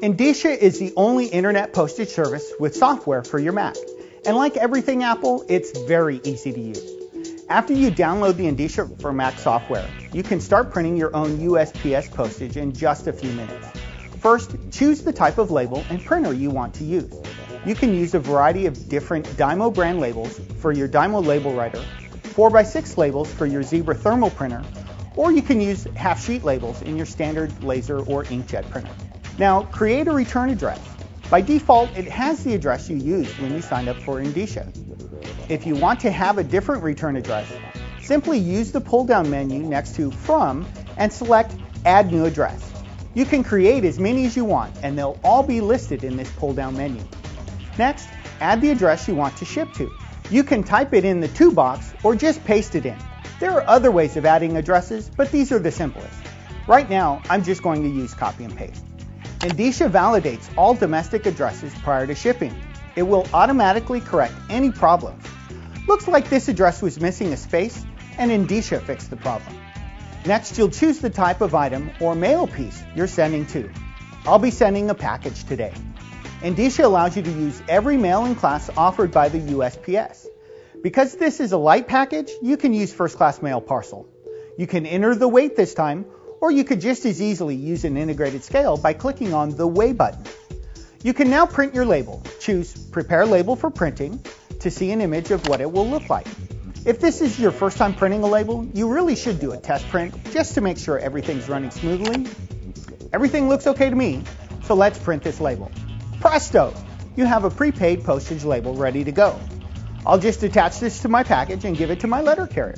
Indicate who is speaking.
Speaker 1: Endicia is the only internet postage service with software for your Mac. And like everything Apple, it's very easy to use. After you download the Endicia for Mac software, you can start printing your own USPS postage in just a few minutes. First, choose the type of label and printer you want to use. You can use a variety of different Dymo brand labels for your Dymo label writer, 4x6 labels for your Zebra thermal printer, or you can use half sheet labels in your standard laser or inkjet printer. Now, create a return address. By default, it has the address you used when you signed up for Endicia. If you want to have a different return address, simply use the pull-down menu next to From and select Add New Address. You can create as many as you want, and they'll all be listed in this pull-down menu. Next, add the address you want to ship to. You can type it in the To box or just paste it in. There are other ways of adding addresses, but these are the simplest. Right now, I'm just going to use copy and paste. Endicia validates all domestic addresses prior to shipping. It will automatically correct any problems. Looks like this address was missing a space, and Endicia fixed the problem. Next, you'll choose the type of item or mail piece you're sending to. I'll be sending a package today. Endicia allows you to use every mailing class offered by the USPS. Because this is a light package, you can use first class mail parcel. You can enter the weight this time or you could just as easily use an integrated scale by clicking on the Weigh button. You can now print your label. Choose Prepare Label for Printing to see an image of what it will look like. If this is your first time printing a label, you really should do a test print just to make sure everything's running smoothly. Everything looks okay to me, so let's print this label. Presto! You have a prepaid postage label ready to go. I'll just attach this to my package and give it to my letter carrier.